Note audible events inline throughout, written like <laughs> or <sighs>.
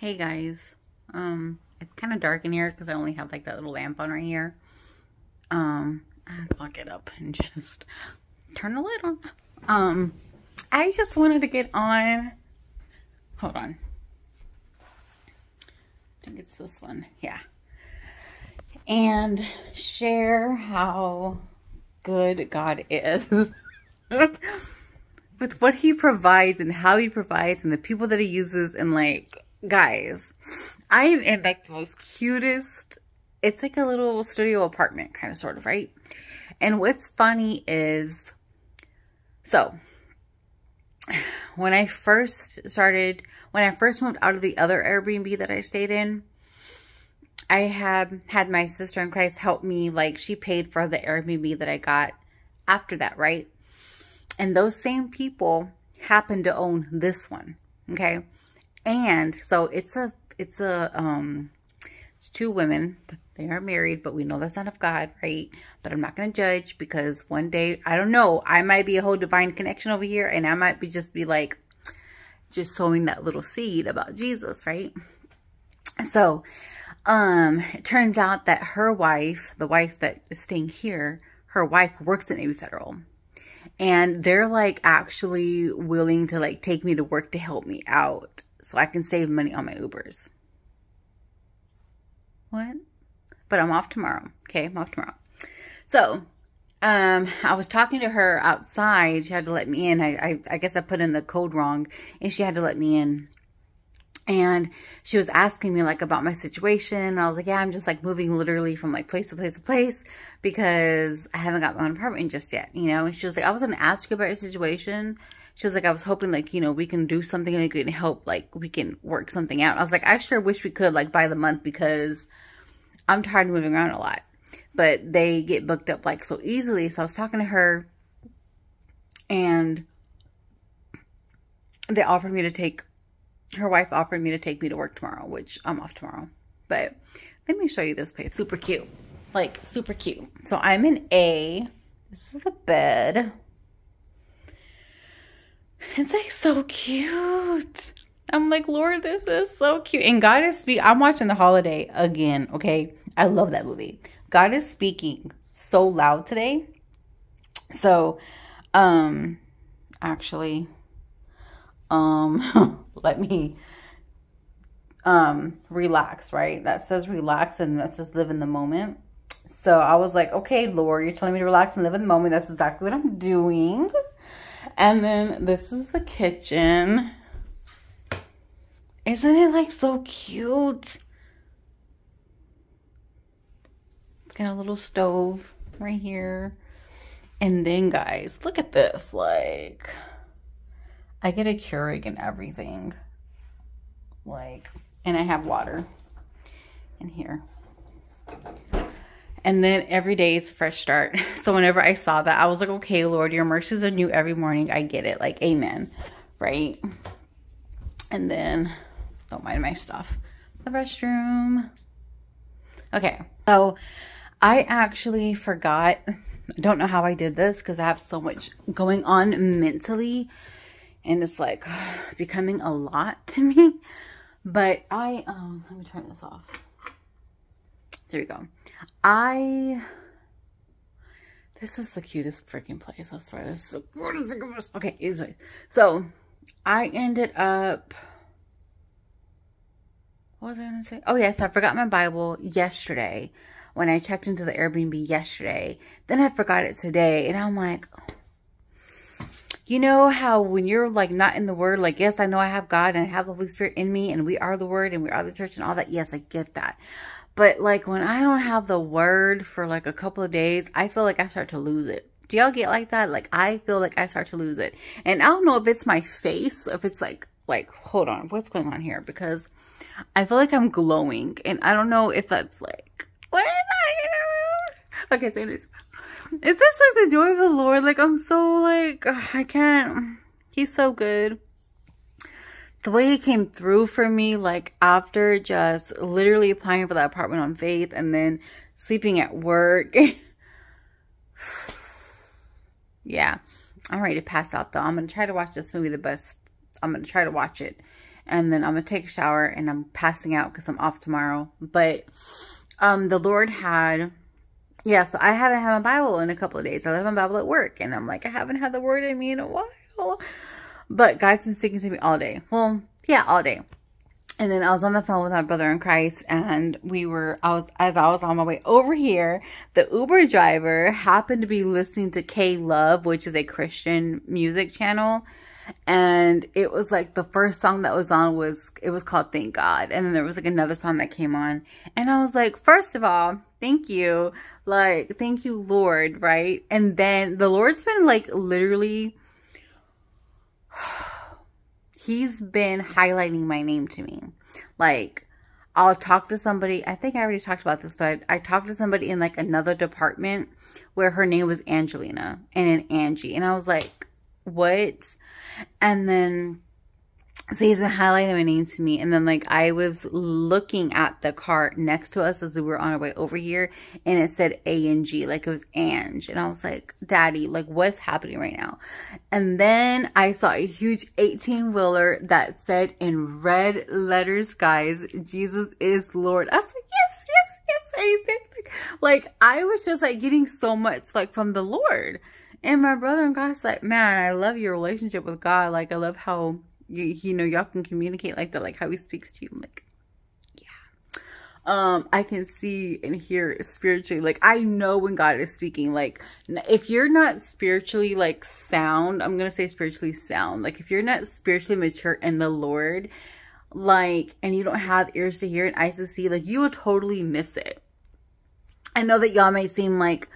Hey guys, um, it's kind of dark in here because I only have like that little lamp on right here. Um, I'll get up and <laughs> just turn the light on. Um, I just wanted to get on. Hold on. I think it's this one. Yeah. And share how good God is. <laughs> With what he provides and how he provides and the people that he uses and like guys, I am in like the most cutest, it's like a little studio apartment kind of sort of, right? And what's funny is, so when I first started, when I first moved out of the other Airbnb that I stayed in, I had had my sister in Christ help me, like she paid for the Airbnb that I got after that, right? And those same people happen to own this one, okay? And so it's a, it's a, um, it's two women. They aren't married, but we know that's not of God, right? But I'm not going to judge because one day, I don't know, I might be a whole divine connection over here and I might be just be like, just sowing that little seed about Jesus, right? So, um, it turns out that her wife, the wife that is staying here, her wife works at Navy Federal. And they're like actually willing to like take me to work to help me out so I can save money on my Ubers. What? But I'm off tomorrow. Okay, I'm off tomorrow. So, um, I was talking to her outside. She had to let me in. I, I, I guess I put in the code wrong, and she had to let me in. And she was asking me like about my situation. I was like, yeah, I'm just like moving literally from like place to place to place because I haven't got my own apartment just yet, you know? And she was like, I was going to ask you about your situation she was like, I was hoping like, you know, we can do something and we can help, like we can work something out. I was like, I sure wish we could like by the month because I'm tired of moving around a lot. But they get booked up like so easily. So I was talking to her and they offered me to take, her wife offered me to take me to work tomorrow, which I'm off tomorrow. But let me show you this place. Super cute. Like super cute. So I'm in A. This is the bed. It's like so cute. I'm like, Lord, this is so cute. And God is speaking. I'm watching The Holiday again, okay? I love that movie. God is speaking so loud today. So, um, actually, um, <laughs> let me, um, relax, right? That says relax and that says live in the moment. So I was like, okay, Lord, you're telling me to relax and live in the moment. That's exactly what I'm doing. And then this is the kitchen. Isn't it like so cute? It's got a little stove right here. And then guys, look at this. Like, I get a Keurig and everything. Like, and I have water in here. And then every day is fresh start. <laughs> So whenever I saw that, I was like, okay, Lord, your mercies are new every morning. I get it. Like, amen. Right? And then, don't mind my stuff. The restroom. Okay. So I actually forgot. I don't know how I did this because I have so much going on mentally. And it's like <sighs> becoming a lot to me. But I, um, let me turn this off. There we go. I, this is the cutest freaking place. I swear, this is the weirdest Okay, anyway. So, I ended up, what was I going to say? Oh, yes, I forgot my Bible yesterday when I checked into the Airbnb yesterday. Then I forgot it today. And I'm like, you know how when you're like not in the word, like, yes, I know I have God and I have the Holy Spirit in me and we are the word and we are the church and all that. Yes, I get that. But like when I don't have the word for like a couple of days, I feel like I start to lose it. Do y'all get like that? Like I feel like I start to lose it. And I don't know if it's my face, if it's like, like, hold on, what's going on here? Because I feel like I'm glowing. And I don't know if that's like, what is that? Okay, so anyways, it's just like the joy of the Lord. Like I'm so like, I can't, he's so good the way he came through for me, like after just literally applying for that apartment on faith and then sleeping at work. <sighs> yeah, I'm ready to pass out though. I'm going to try to watch this movie the best. I'm going to try to watch it and then I'm gonna take a shower and I'm passing out because I'm off tomorrow. But um, the Lord had, yeah. So I haven't had my Bible in a couple of days. I have my Bible at work, and I'm like, I haven't had the Word in me in a while. But God's been speaking to me all day. Well, yeah, all day. And then I was on the phone with my brother in Christ, and we were, I was, as I was on my way over here, the Uber driver happened to be listening to K Love, which is a Christian music channel. And it was like the first song that was on was, it was called Thank God. And then there was like another song that came on. And I was like, first of all, thank you. Like, thank you, Lord, right? And then the Lord's been like literally, <sighs> he's been highlighting my name to me. Like, I'll talk to somebody. I think I already talked about this, but I, I, talked to somebody in like another department where her name was Angelina and an Angie. And I was like, what? And then so he's highlighting my name to me. And then like I was looking at the car next to us as we were on our way over here and it said A and G, like it was Ange. And I was like, Daddy, like what's happening right now? And then I saw a huge 18 wheeler that said in red letters, guys, Jesus is Lord. I was like, yes, yes, yes, amen. Like I was just like getting so much like from the Lord. And my brother and God's like, man, I love your relationship with God. Like I love how you you know y'all can communicate like that, like how he speaks to you. I'm like, yeah. Um, I can see and hear spiritually. Like I know when God is speaking. Like if you're not spiritually like sound, I'm gonna say spiritually sound. Like if you're not spiritually mature in the Lord, like and you don't have ears to hear and eyes to see, like you will totally miss it. I know that y'all may seem like,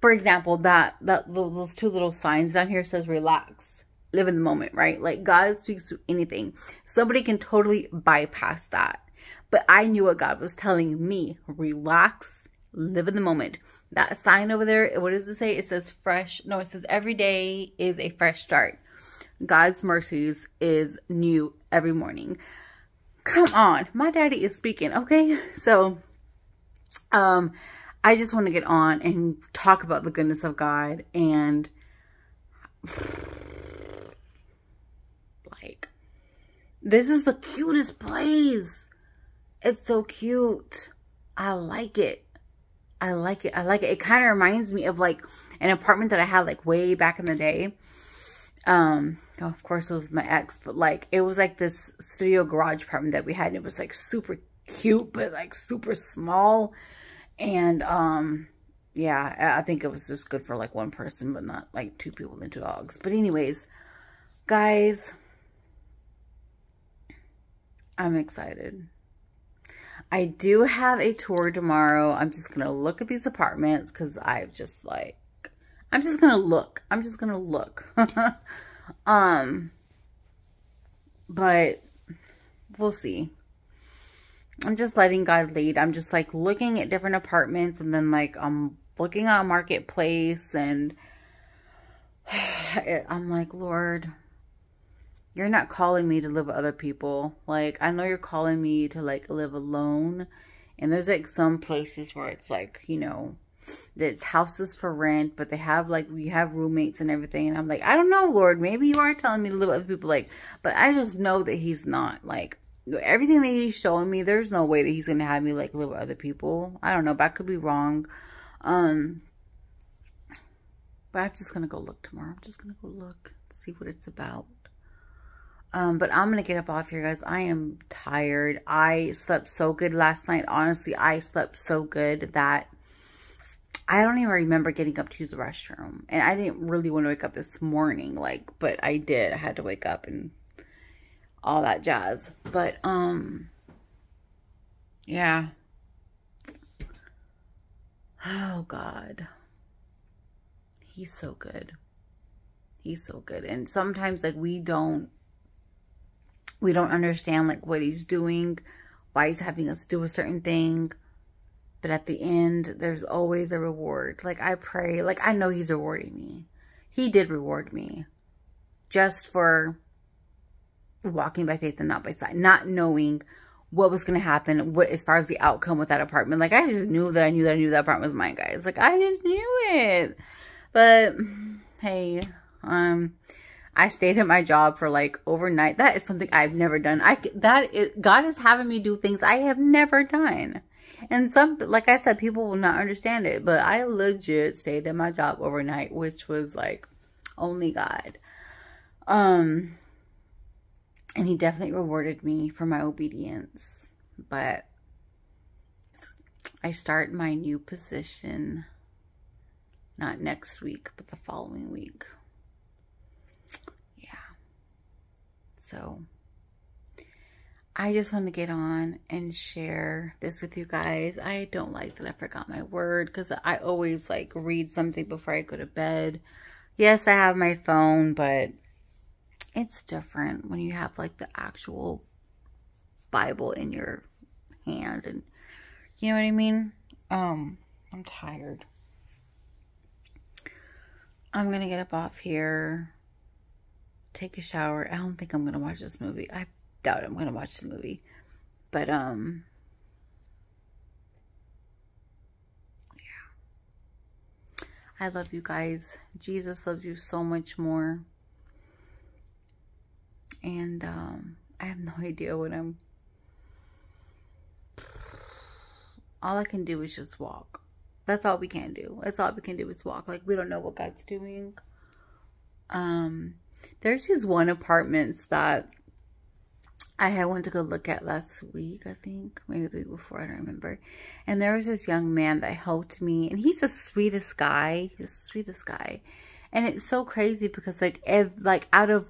for example, that that those two little signs down here says relax live in the moment, right? Like God speaks to anything. Somebody can totally bypass that. But I knew what God was telling me. Relax, live in the moment. That sign over there, what does it say? It says fresh. No, it says every day is a fresh start. God's mercies is new every morning. Come on. My daddy is speaking, okay? <laughs> So, um, I just want to get on and talk about the goodness of God and Like, this is the cutest place. It's so cute. I like it. I like it. I like it. It kind of reminds me of like an apartment that I had like way back in the day. Um, oh, of course it was my ex, but like it was like this studio garage apartment that we had. And it was like super cute, but like super small. And um, yeah, I think it was just good for like one person, but not like two people and two dogs. But anyways, guys, I'm excited. I do have a tour tomorrow. I'm just going to look at these apartments because I've just like, I'm just going to look. I'm just going to look. <laughs> um, but we'll see. I'm just letting God lead. I'm just like looking at different apartments and then like I'm looking on marketplace and <sighs> I'm like, Lord, you're not calling me to live with other people. Like, I know you're calling me to, like, live alone. And there's, like, some places where it's, like, you know, it's houses for rent, but they have, like, we have roommates and everything. And I'm like, I don't know, Lord. Maybe you are telling me to live with other people. Like, but I just know that he's not. Like, everything that he's showing me, there's no way that he's to have me, like, live with other people. I don't know, but I could be wrong. Um, but I'm just going to go look tomorrow. I'm just going to go look, see what it's about. Um, but I'm going to get up off here, guys. I am tired. I slept so good last night. Honestly, I slept so good that I don't even remember getting up to use the restroom. And I didn't really want to wake up this morning, like, but I did. I had to wake up and all that jazz. But, um, yeah. Oh, God. He's so good. He's so good. And sometimes, like, we don't we don't understand like what he's doing, why he's having us do a certain thing. But at the end, there's always a reward. Like I pray, like I know he's rewarding me. He did reward me just for walking by faith and not by sight, not knowing what was going to happen what, as far as the outcome with that apartment. Like I just knew that I knew that I knew that apartment was mine, guys. Like I just knew it. But hey, um, I stayed at my job for like overnight. That is something I've never done. I that is God is having me do things I have never done. And some, like I said, people will not understand it, but I legit stayed at my job overnight, which was like only God. Um, and he definitely rewarded me for my obedience. But I start my new position not next week, but the following week. Yeah. So I just want to get on and share this with you guys. I don't like that I forgot my word because I always like read something before I go to bed. Yes, I have my phone, but it's different when you have like the actual Bible in your hand and you know what I mean? Um, I'm tired. I'm gonna get up off here, take a shower. I don't think I'm gonna watch this movie. I doubt I'm gonna watch the movie. But um yeah. I love you guys. Jesus loves you so much more. And um I have no <laughs> idea what I'm all I can do is just walk. That's all we can do. That's all we can do is walk. Like we don't know what God's doing. Um, there's these one apartments that I had went to go look at last week, I think, maybe the week before, I don't remember. And there was this young man that helped me, and he's the sweetest guy. He's the sweetest guy. And it's so crazy because like if like out of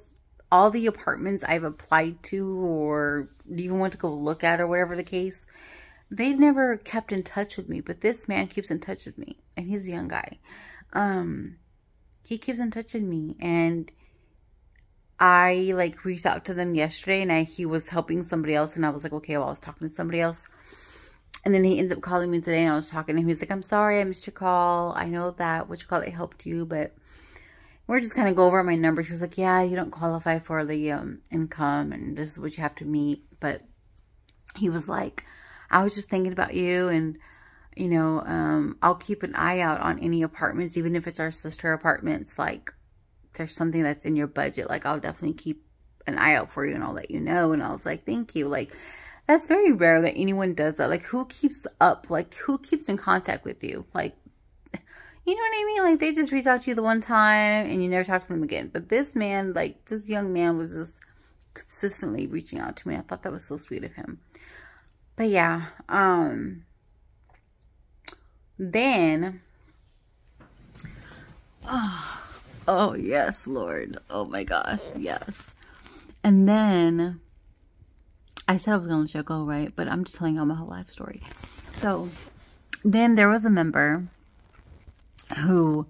all the apartments I've applied to or even went to go look at or whatever the case, they've never kept in touch with me, but this man keeps in touch with me, and he's a young guy. Um, he keeps in touch with me, and I like reached out to them yesterday, and I he was helping somebody else, and I was like, okay, well, I was talking to somebody else, and then he ends up calling me today, and I was talking to him. He's like, I'm sorry, I missed your call. I know that what you call it helped you, but we're just kind of go over my numbers. She's like, yeah, you don't qualify for the um, income, and this is what you have to meet, but he was like I was just thinking about you and, you know, um, I'll keep an eye out on any apartments, even if it's our sister apartments. Like, there's something that's in your budget, like, I'll definitely keep an eye out for you and I'll let you know. And I was like, thank you. Like, that's very rare that anyone does that. Like, who keeps up? Like, who keeps in contact with you? Like, you know what I mean? Like, they just reach out to you the one time and you never talk to them again. But this man, like, this young man was just consistently reaching out to me. I thought that was so sweet of him. But yeah, um, then, oh, <sighs> oh yes, Lord. Oh my gosh, yes. And then, I said I was to let you go, right? But I'm just telling y'all my whole life story. So, then there was a member who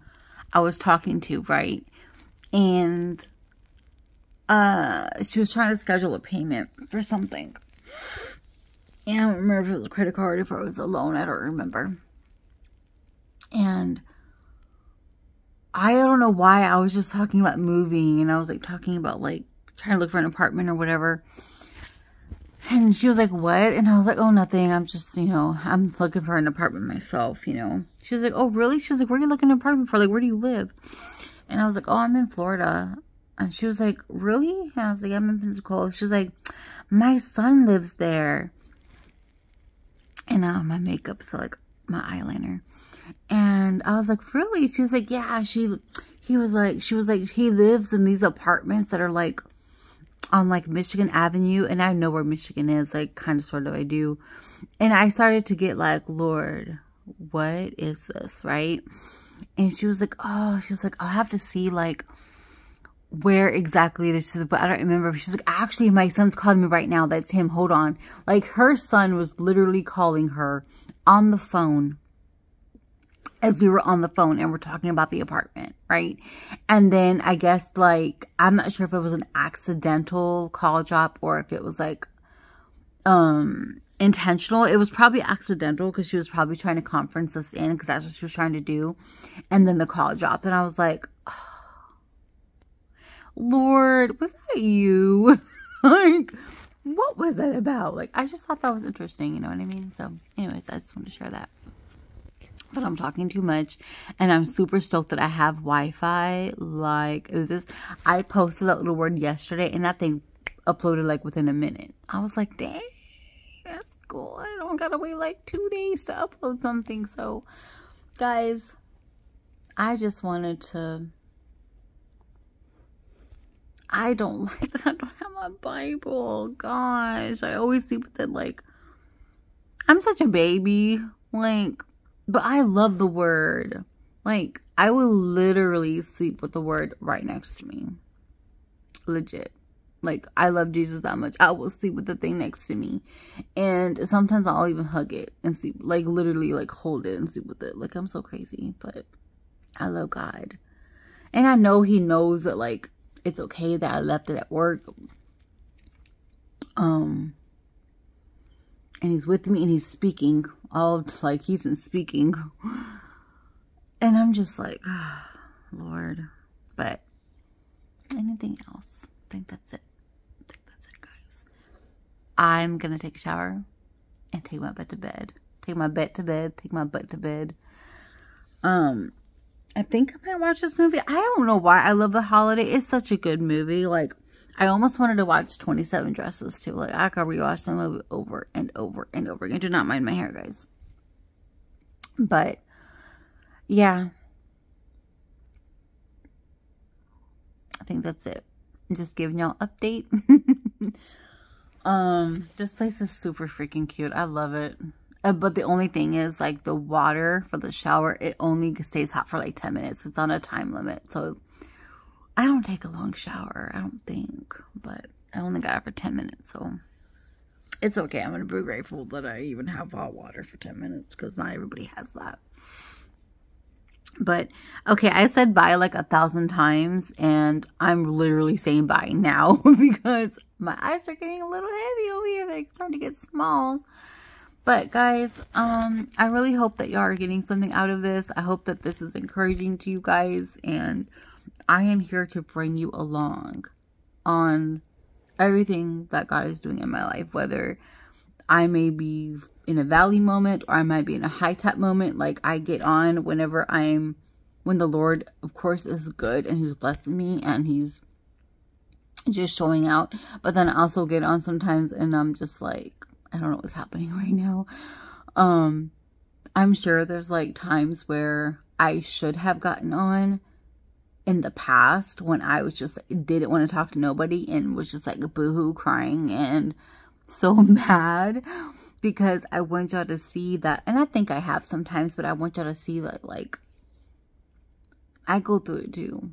I was talking to, right? And uh she was trying to schedule a payment for something. And I don't remember if it was a credit card, if it was a loan, I don't remember. And I don't know why I was just talking about moving and I was like talking about like trying to look for an apartment or whatever. And she was like, what? And I was like, oh, nothing. I'm just, you know, I'm looking for an apartment myself, you know. She was like, oh, really? She was like, where are you looking an apartment for? Like, where do you live? And I was like, oh, I'm in Florida. And she was like, really? And I was like, I'm in Pensacola. She was like, my son lives there and uh, my makeup, so like my eyeliner. And I was like, really? She was like, yeah, she, he was like, she was like, he lives in these apartments that are like on like Michigan Avenue. And I know where Michigan is, like kind of sort of I do. And I started to get like, Lord, what is this? Right. And she was like, oh, she was like, I'll have to see like, where exactly this is, but I don't remember. She's like, actually, my son's calling me right now. That's him. Hold on. Like, her son was literally calling her on the phone as we were on the phone and we're talking about the apartment, right? And then I guess, like, I'm not sure if it was an accidental call drop or if it was, like, um, intentional. It was probably accidental because she was probably trying to conference us in because that's what she was trying to do. And then the call dropped and I was like, oh, Lord, was that you? <laughs> like, what was that about? Like, I just thought that was interesting, you know what I mean? So, anyways, I just want to share that. But I'm talking too much. And I'm super stoked that I have Wi-Fi. Like this I posted that little word yesterday and that thing uploaded like within a minute. I was like dang that's cool I don't gotta wait like two days to upload something. So guys I just wanted to I don't <laughs> like that I don't have my Bible. Gosh I always sleep with it like I'm such a baby. Like but I love the word. Like, I will literally sleep with the word right next to me. Legit. Like, I love Jesus that much. I will sleep with the thing next to me. And sometimes I'll even hug it and sleep. Like, literally, like, hold it and sleep with it. Like, I'm so crazy. But I love God. And I know he knows that, like, it's okay that I left it at work. Um, and he's with me and he's speaking all like he's been speaking. And i'm just like oh, lord. But anything else? I think that's it. I think that's it guys. I'm gonna take a shower and take my butt to bed. Take my butt to bed. Take my butt to bed. Um i think i might watch this movie. I don't know why i love the holiday. It's such a good movie. Like I almost wanted to watch 27 Dresses too. Like, I could rewatch the movie over and over and over again. Do not mind my hair, guys. But, yeah. I think that's it. I'm just giving y'all update. <laughs> um, this place is super freaking cute. I love it. Uh, but the only thing is, like, the water for the shower, it only stays hot for, like, 10 minutes. It's on a time limit. So, I don't take a long shower, I don't think, but I only got it for 10 minutes, so it's okay. I'm going to be grateful that I even have hot water for 10 minutes because not everybody has that. But, okay, I said bye like a thousand times, and I'm literally saying bye now <laughs> because my eyes are getting a little heavy over here. They're starting to get small. But guys, um, I really hope that y'all are getting something out of this. I hope that this is encouraging to you guys, and I am here to bring you along on everything that God is doing in my life, whether I may be in a valley moment or I might be in a high top moment. Like I get on whenever I'm, when the Lord, of course, is good and He's blessing me and He's just showing out. But then I also get on sometimes and I'm just like, I don't know what's happening <laughs> right now. Um, I'm sure there's like times where I should have gotten on in the past when I was just didn't want to talk to nobody and was just like boohoo crying and so <laughs> mad because I want y'all to see that and I think I have sometimes but I want y'all to see that like I go through it too.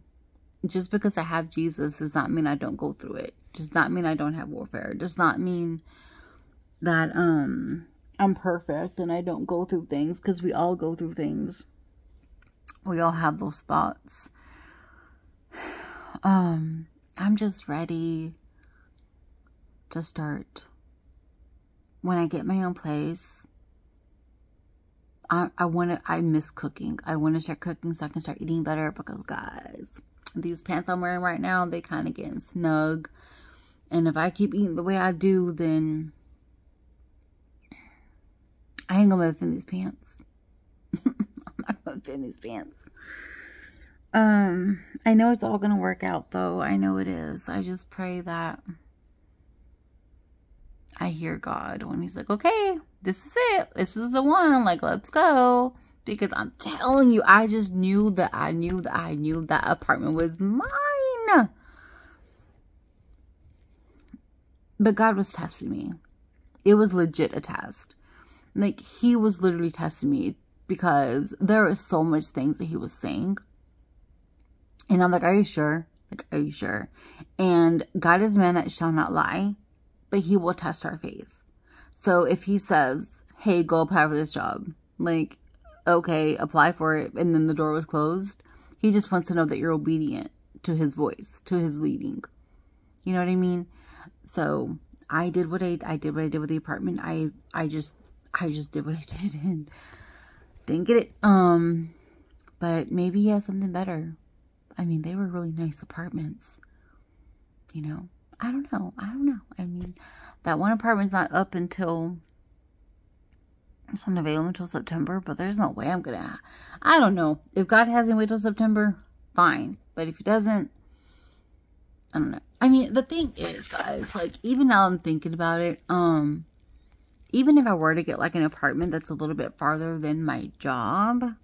Just because I have Jesus does not mean I don't go through it. Does not mean I don't have warfare. Does not mean that um I'm perfect and I don't go through things because we all go through things. We all have those thoughts um, I'm just ready to start. When I get my own place, I, I want to, I miss cooking. I want to start cooking so I can start eating better because guys, these pants I'm wearing right now, they kind of getting snug. And if I keep eating the way I do, then I ain't gonna fit in these pants. <laughs> I'm not gonna fit in these pants. Um, I know it's all going to work out though. I know it is. I just pray that I hear God when he's like, okay, this is it. This is the one. Like, let's go. Because I'm telling you, I just knew that I knew that I knew that apartment was mine. But God was testing me. It was legit a test. Like, he was literally testing me because there were so much things that he was saying and I'm like, are you sure? Like, are you sure? And God is a man that shall not lie, but he will test our faith. So if he says, hey, go apply for this job, like, okay, apply for it, and then the door was closed, he just wants to know that you're obedient to his voice, to his leading. You know what I mean? So I did what I, I did what I did with the apartment. I, I just, I just did what I <laughs> did and didn't get it. Um, but maybe he has something better. I mean, they were really nice apartments. You know, I don't know. I don't know. I mean, that one apartment's not up until It's not available until September, but there's no way I'm gonna. I don't know. If God has me wait till September, fine. But if He doesn't, I don't know. I mean, the thing is, guys, like even now I'm thinking about it. Um, even if I were to get like an apartment that's a little bit farther than my job,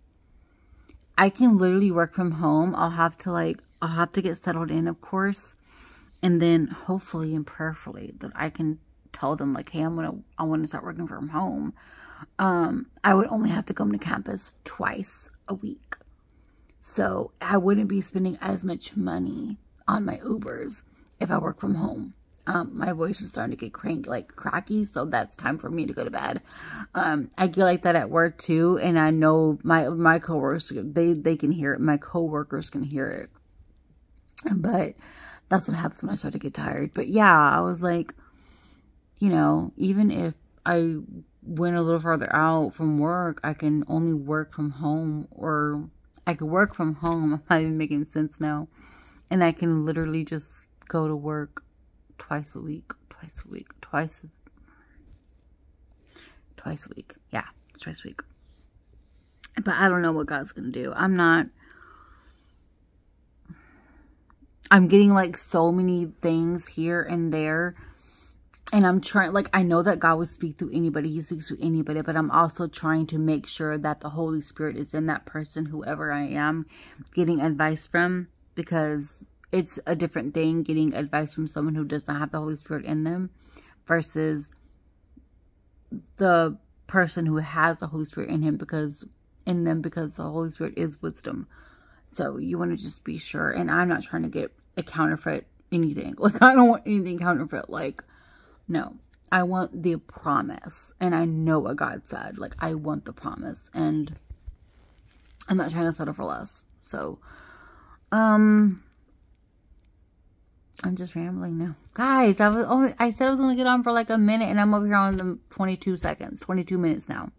I can literally work from home. I'll have to like I'll have to get settled in, of course, and then hopefully and prayerfully that I can tell them like, hey, I'm gonna I want to start working from home. Um, I would only have to come to campus twice a week, so I wouldn't be spending as much money on my Ubers if I work from home. Um, my voice is starting to get cranky, like cracky, so that's time for me to go to bed. Um, I get like that at work too, and I know my my coworkers they they can hear it. My coworkers can hear it, but that's what happens when I start to get tired. But yeah, I was like, you know, even if I went a little farther out from work, I can only work from home, or I could work from home. <laughs> I'm not even making sense now, and I can literally just go to work twice a week, twice a week, twice, twice a week. Yeah, twice a week. But I don't know what God's going to do. I'm not, I'm getting like so many things here and there. And I'm trying, like, I know that God will speak through anybody. He speaks through anybody. But I'm also trying to make sure that the Holy Spirit is in that person, whoever I am, getting advice from. Because it's a different thing getting advice from someone who does not have the Holy Spirit in them versus the person who has the Holy Spirit in him because in them because the Holy Spirit is wisdom. So you want to just be sure. And I'm not trying to get a counterfeit anything. <laughs> Like I don't want anything counterfeit. Like no, I want the promise. And I know what God said. Like I want the promise. And I'm not trying to settle for less. So, um, I'm just rambling now. Guys, I was only I said I was gonna get on for like a minute and I'm over here on the 22 seconds. 22 minutes now.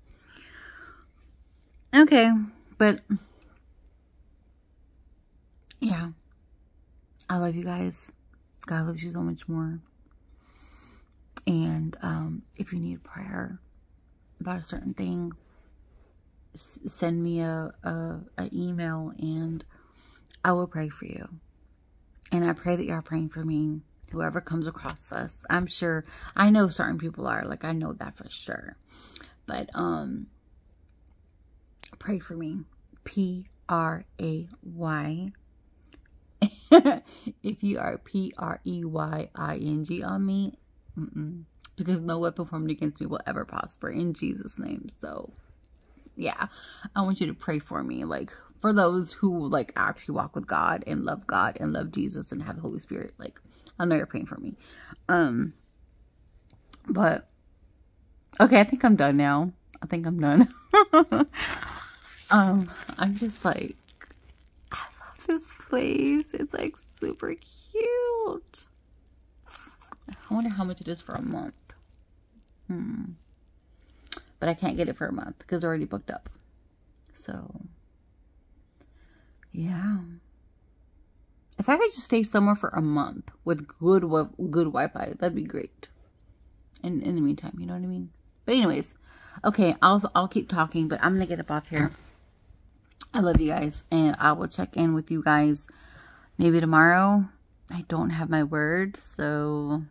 Okay, but yeah. I love you guys. God loves you so much more. And um, if you need prayer about a certain thing, send me a, a, a email and I will pray for you. And I pray that y'all praying for me, whoever comes across this. I'm sure, I know certain people are, like I know that for sure. But, um, pray for me. P-R-A-Y. <laughs> if you are P-R-E-Y-I-N-G on me, mm -mm. because no weapon formed against me will ever prosper in Jesus' name. So, yeah, I want you to pray for me. Like, for those who like actually walk with God and love God and love Jesus and have the Holy Spirit. Like, I know you're praying for me. Um, but okay, I think I'm done now. I think I'm done. <laughs> um, I'm just like, I love this place. It's like super cute. I wonder how much it is for a month. Hmm. But I can't get it for a month because they're already booked up. So yeah. If I could just stay somewhere for a month with good good Wi-Fi, that'd be great. In in the meantime, you know what I mean. But anyways, okay, I'll I'll keep talking, but I'm gonna get up off here. I love you guys, and I will check in with you guys maybe tomorrow. I don't have my word, so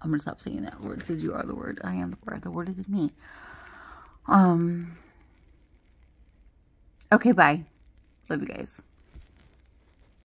I'm gonna stop saying that word because you are the word. I am the word. The word is in me. Um. Okay, bye. Love you guys.